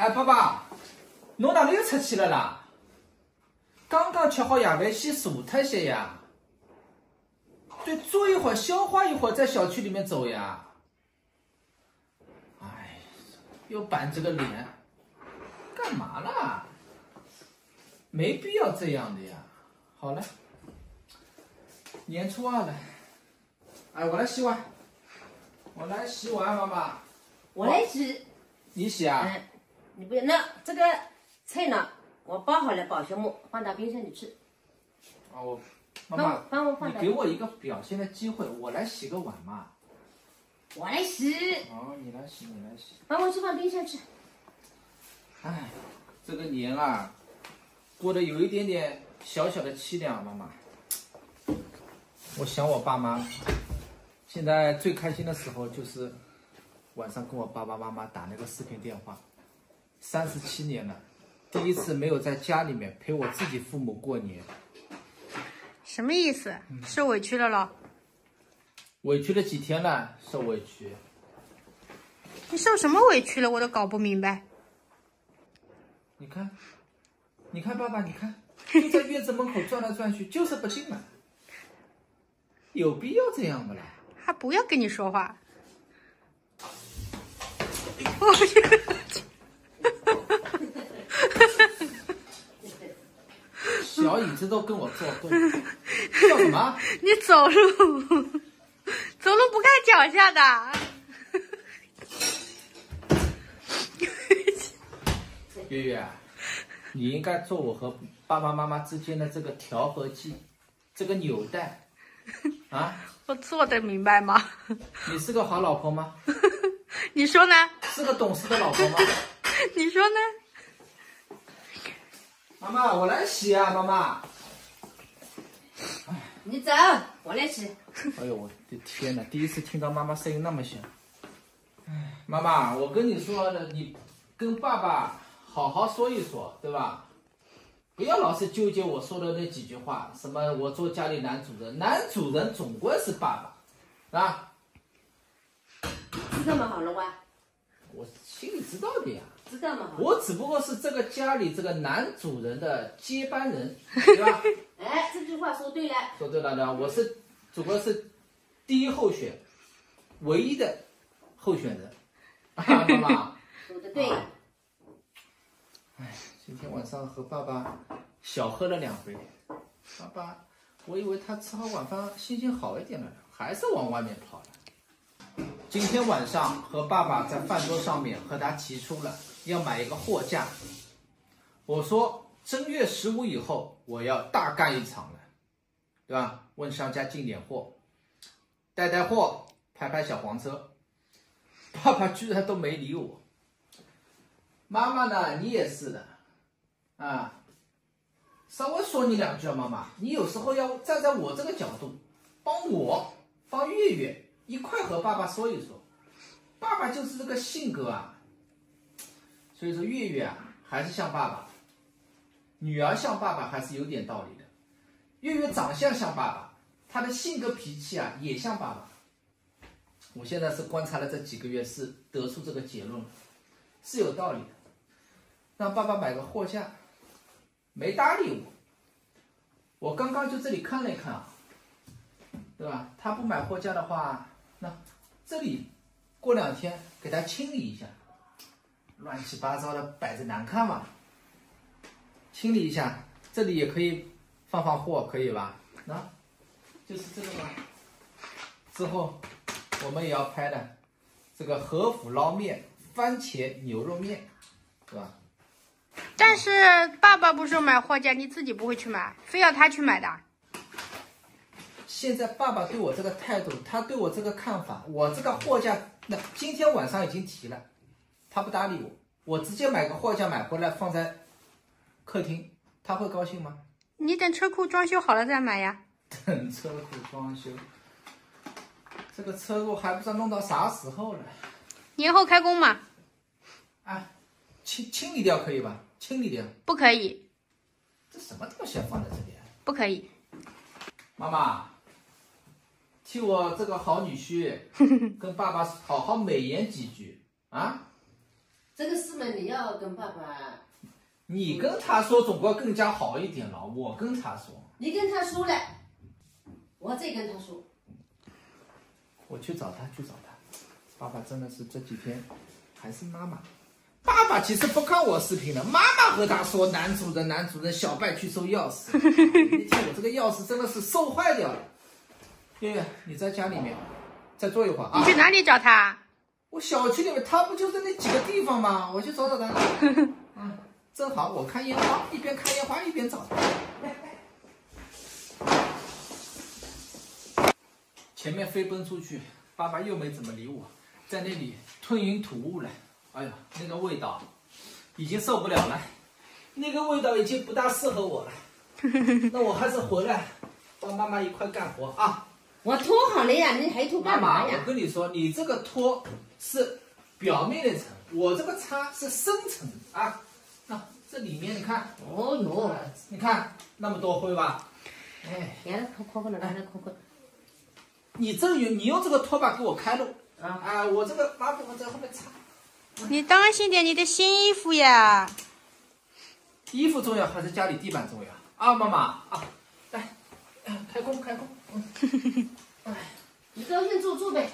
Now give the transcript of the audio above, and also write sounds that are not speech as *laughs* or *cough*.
哎，爸爸，侬哪里又出去了啦？刚刚吃好夜饭，先坐脱些呀。对，坐一会儿，消化一会儿，在小区里面走呀。哎，又板着个脸，干嘛啦？没必要这样的呀。好了，年初二了，哎，我来洗碗，我来洗碗，妈妈。我来洗。你洗啊？嗯，你不要，那这个菜呢，我包好了，保鲜膜放到冰箱里去。啊，我妈妈，帮我放你给我一个表现的机会，我来洗个碗嘛。我来洗，哦，你来洗，你来洗。帮我去放冰箱去。哎，这个年啊，过得有一点点小小的凄凉，妈妈。我想我爸妈，现在最开心的时候就是晚上跟我爸爸妈妈打那个视频电话。三十七年了，第一次没有在家里面陪我自己父母过年，什么意思？受委屈了咯？委屈了几天了，受委屈。你受什么委屈了？我都搞不明白。你看，你看，爸爸，你看，就在院子门口转来转去，*laughs* 就是不进来，有必要这样不啦？还不要跟你说话。*laughs* 小椅子都跟我作对，叫什么？*laughs* 你走路，走路不看脚下的。月月，你应该做我和爸爸妈妈之间的这个调和剂，这个纽带，*laughs* 啊？我做的明白吗？你是个好老婆吗？*laughs* 你说呢？是个懂事的老婆吗？你说呢？妈妈，我来洗啊，妈妈。你走，我来洗。哎呦，我的天哪！第一次听到妈妈声音那么响。哎，妈妈，我跟你说的，你跟爸爸好好说一说，对吧？不要老是纠结我说的那几句话，什么我做家里男主人，男主人总归是爸爸，啊，知道么？好了哇，我心里知道的呀。知道吗？我只不过是这个家里这个男主人的接班人，*laughs* 对吧？哎，这句话说对了。说对了呢，我是主播是第一候选，唯一的候选人，啊，妈妈。说的对。哎，今天晚上和爸爸小喝了两杯，爸爸，我以为他吃好晚饭心情好一点了，还是往外面跑了。今天晚上和爸爸在饭桌上面和他提出了要买一个货架，我说正月十五以后我要大干一场了，对吧？问商家进点货，带带货，拍拍小黄车，爸爸居然都没理我。妈妈呢，你也是的，啊，稍微说你两句啊，妈妈，你有时候要站在我这个角度，帮我帮月月一块和爸爸说一说，爸爸就是这个性格啊，所以说月月啊还是像爸爸，女儿像爸爸还是有点道理的，月月长相像爸爸，她的性格脾气啊也像爸爸，我现在是观察了这几个月是得出这个结论，是有道理的。让爸爸买个货架，没搭理我。我刚刚就这里看了一看啊，对吧？他不买货架的话，那这里过两天给他清理一下，乱七八糟的摆着难看嘛。清理一下，这里也可以放放货，可以吧？那就是这个嘛。之后我们也要拍的这个和府捞面、番茄牛肉面，是吧？但是爸爸不说买货架，你自己不会去买，非要他去买的。现在爸爸对我这个态度，他对我这个看法，我这个货架，那今天晚上已经提了，他不搭理我，我直接买个货架买回来放在客厅，他会高兴吗？你等车库装修好了再买呀。*laughs* 等车库装修，这个车库还不知道弄到啥时候了。年后开工嘛？啊，清清理掉可以吧？清理掉，不可以，这什么东西啊放在这里啊？不可以。妈妈，替我这个好女婿 *laughs* 跟爸爸好好美言几句啊！这个事嘛，你要跟爸爸，你跟他说总归更加好一点了，我跟他说，你跟他说了，我再跟他说。我去找他，去找他。爸爸真的是这几天还是妈妈。爸爸其实不看我视频的，妈妈和他说：“男主人，男主人，小拜去收钥匙。”那天我这个钥匙真的是收坏掉了。月月，你在家里面再坐一会儿啊你。去哪里找他？我小区里面，他不就在那几个地方吗？我去找找他。*laughs* 嗯，正好我看烟花，一边看烟花一边找他。前面飞奔出去，爸爸又没怎么理我，在那里吞云吐雾了。哎呀，那个味道已经受不了了，那个味道已经不大适合我了。*laughs* 那我还是回来帮妈妈一块干活啊。我拖好了呀，你还拖妈妈，我干嘛呀？跟你说，你这个拖是表面的层，我这个擦是深层啊。那、这里面你看，哦哟，你看那么多灰吧？哎，让他抠抠抠了，让他抠抠。你这用你用这个拖把给我开路啊啊！我这个抹布我在后面擦。你当心点你的新衣服呀！衣服重要还是家里地板重要啊？妈妈啊，来，哎开工开工。嗯，*laughs* 哎。你高兴做做呗，